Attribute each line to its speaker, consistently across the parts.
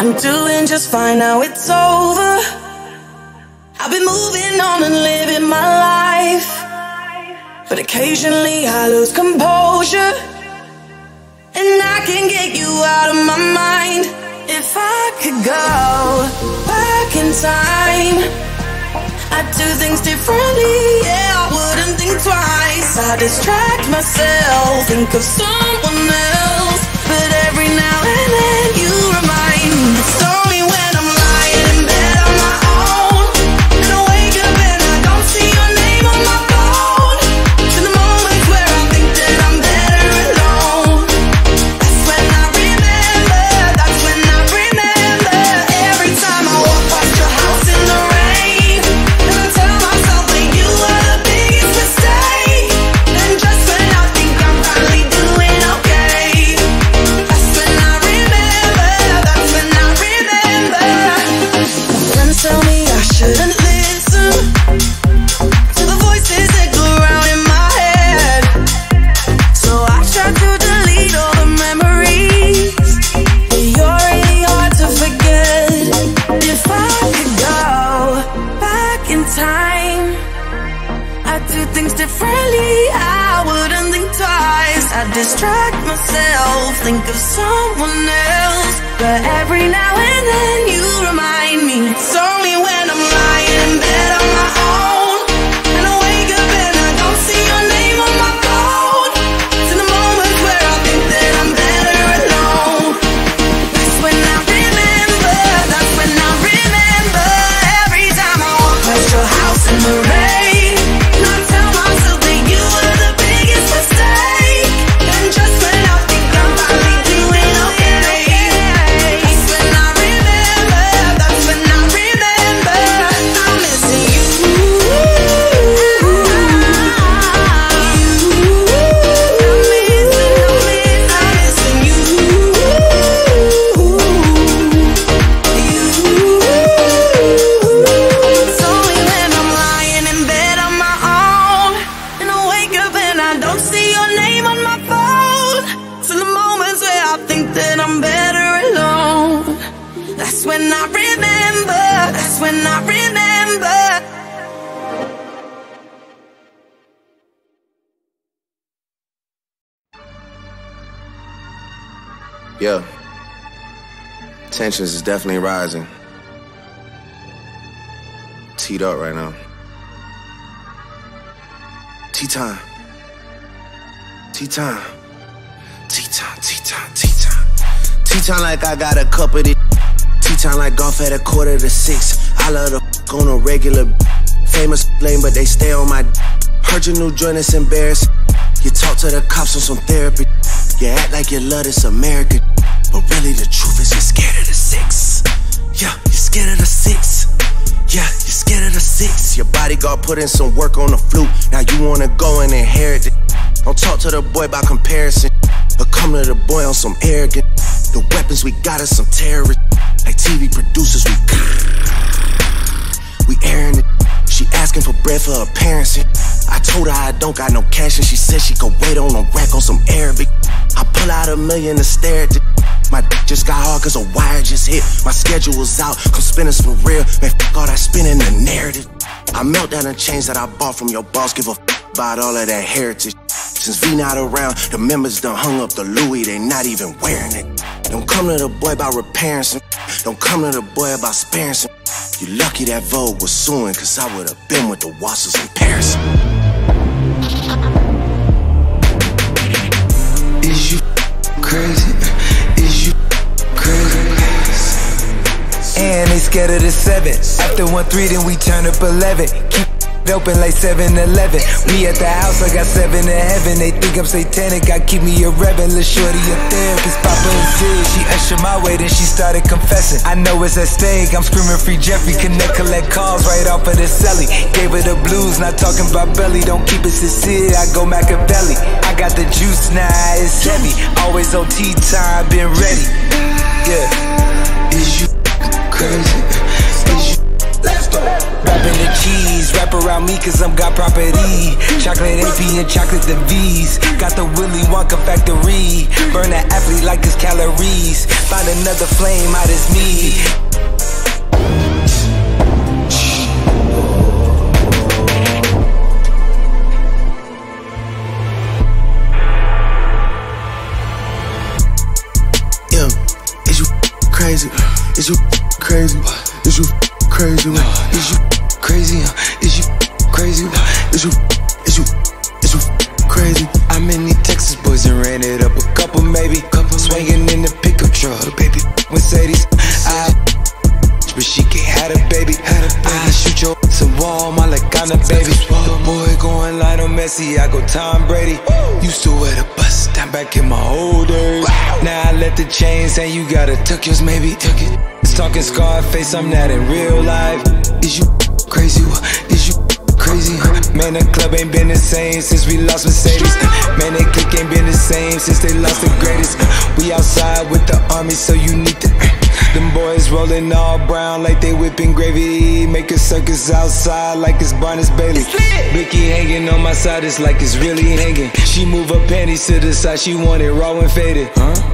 Speaker 1: I'm doing just fine now it's over. I've been moving on and living my life. But occasionally I lose composure. And I can get you out of my mind. If I could go back in time, I'd do things differently. Yeah, I wouldn't think twice. I distract myself, think of someone else. But every now someone else. But every now and then you remind me That I'm better alone That's when I remember, that's when I remember
Speaker 2: Yeah. Tensions is definitely rising. Teed up right now. Tea time. Tea time. Tea time, tea time, tea time. Tea time like I got a cup of this. Tea time like golf at a quarter to six. I love the f- on a regular. Famous lame, but they stay on my. Heard your new joint is embarrassing. You talk to the cops on some therapy. You act like you love this America. But really, the truth is you're scared of the six. Yeah, you're scared of the six. Yeah, you're scared of the six. Your bodyguard put in some work on the flute. Now you wanna go and inherit it. Don't talk to the boy by comparison. But come to the boy on some arrogant. The weapons we got is some terrorists. Like TV producers, we we airing it. She asking for bread for her parents. and I told her I don't got no cash, and she said she could wait on a rack on some Arabic. I pull out a million to stare at it. My dick just got hard cause a wire just hit. My schedule was out, come spinners for real. Man, fuck all that spinning the narrative. I melt down the chains that I bought from your boss, give a fuck about all of that heritage. Since V not around, the members done hung up the Louis, they not even wearing it. Don't come to the boy about repairing some. Don't come to the boy about sparing some. You lucky that Vogue was suing, cause I would've been with the Wassers in Paris.
Speaker 3: Is you crazy? Is you crazy? And they scared of the seven. After one three, then we turn up eleven. Keep open like 7-Eleven. We at the house, I got seven in heaven. They think I'm satanic, I keep me a rebel. Lil' shorty a therapist, Papa and dead. She ushered my way, then she started confessing. I know it's at stake, I'm screaming free Jeffrey. Connect, collect calls right off of the celly. Gave her the blues, not talking about belly. Don't keep it sincere, I go Machiavelli. I got the juice now, it's heavy. Always on tea time, been ready. Yeah. Is you crazy? Rapping the cheese, wrap around me cause I'm got property. Chocolate AP and chocolate the V's. Got the Willy Wonka factory. Burn that athlete like it's calories. Find another flame out as me.
Speaker 2: Is you crazy? Is you crazy? Is you crazy? Is you crazy? Is you crazy? Is you is you is you crazy?
Speaker 3: I'm in these Texas boys and ran it up a couple maybe. Couple swinging in the pickup truck, baby. Mercedes, I but she can't have a baby. I shoot your to Walmart like I'm a baby. The boy going Lionel Messi, I go Tom Brady. Used to wear the bus down back in my old days. Now I let the chains hang, you gotta tuck yours, maybe. Tuck it. Talking Scarface, I'm not in real life. Is you crazy? Is you crazy? Man, the club ain't been the same since we lost Mercedes. Man, they clique ain't been the same since they lost the greatest. We outside with the army, so you need to. Them boys rolling all brown like they whipping gravy. Make a circus outside like it's Barnes Bailey. Vicky hanging on my side, it's like it's really hanging. She move her panties to the side, she want it raw and faded. Huh? Huh?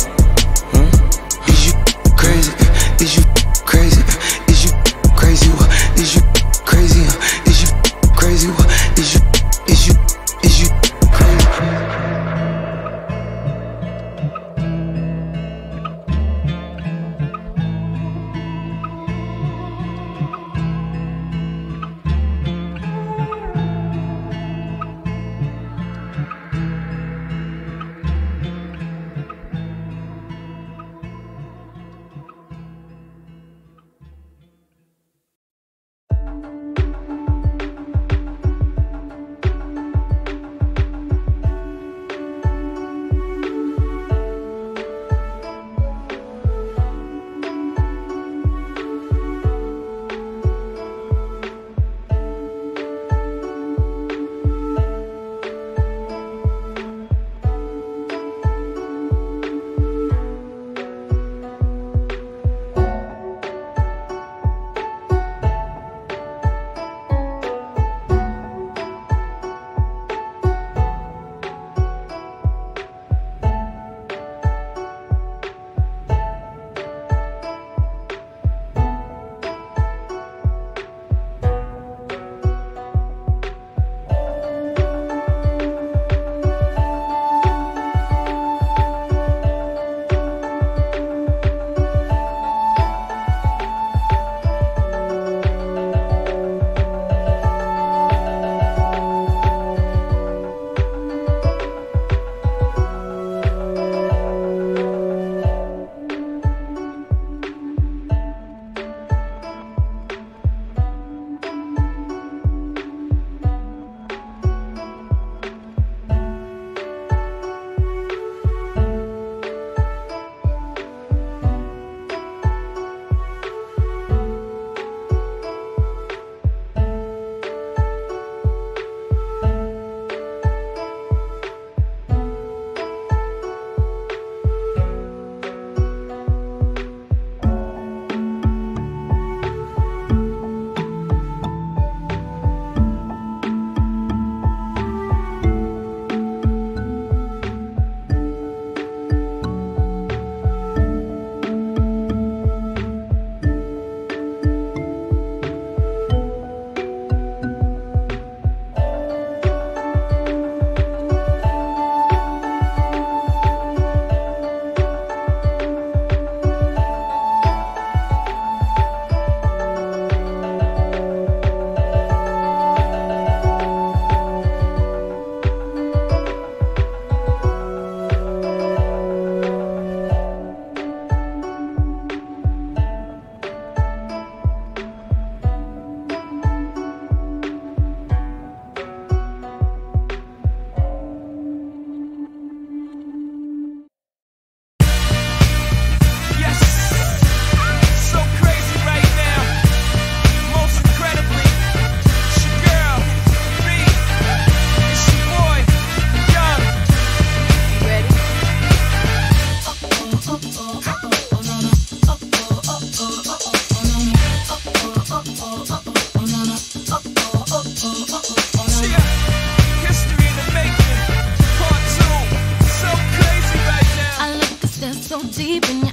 Speaker 4: deep in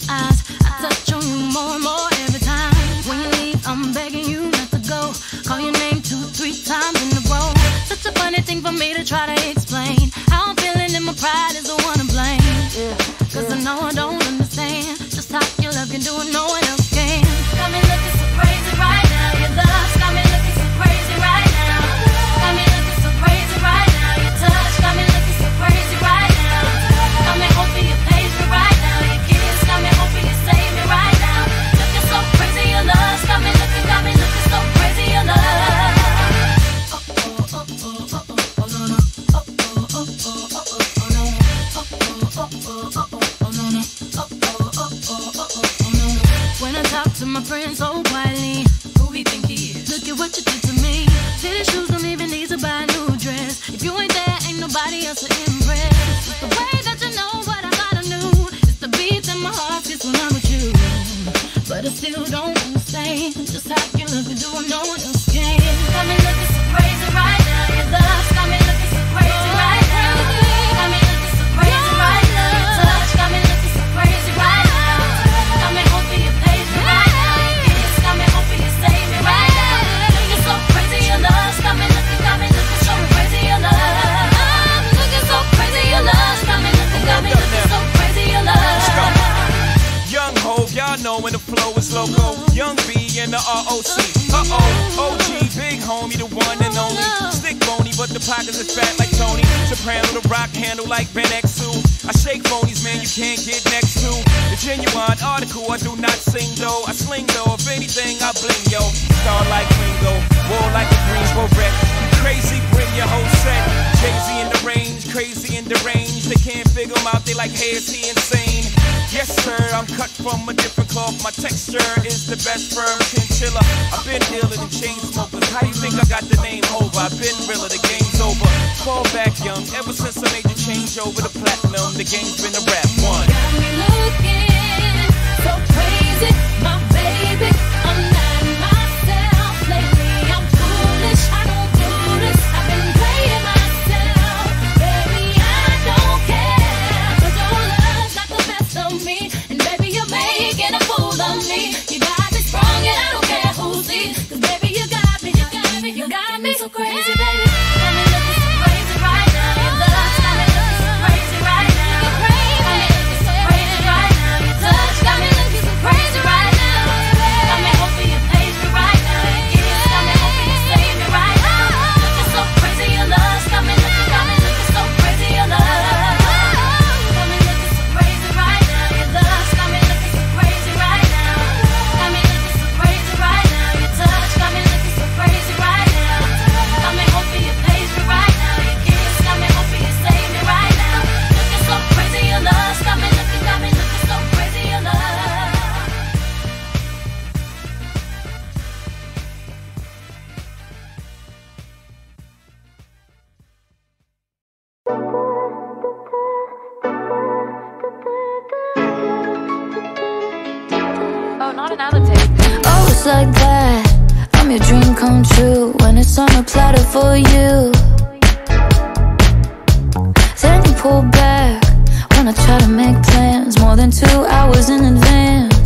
Speaker 5: young B in the ROC. Uh oh, OG, big homie, the one and only. Stick bony, but the pockets are fat like Tony. Soprano, the rock handle like Ben X2. I shake phonies, man, you can't get next to. The genuine article, I do not sing though. I sling though, if anything, I bling yo. Star like Ringo, war like a Greensboro wreck. Crazy, bring your whole set. Crazy in the range, crazy in the range. They can't figure them out, they like, hey, is he insane? Yes, sir, I'm cut from a different cloth. My texture is the best firm chinchilla. I've been ill in chain smokers. How you think I got the name Hova? I've been realer, the game's over. Fall back young, ever since I made the change over to platinum, the game's been a rap one.
Speaker 4: Got me looking.
Speaker 6: just like that. I'm your dream come true When it's on a platter for you. Then you pull back When I try to make plans More than two hours in advance.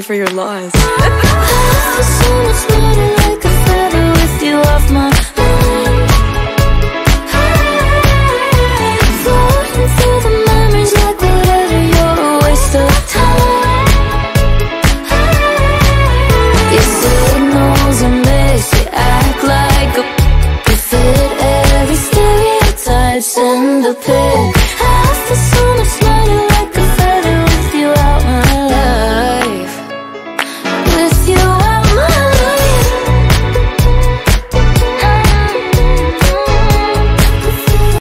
Speaker 6: For your loss.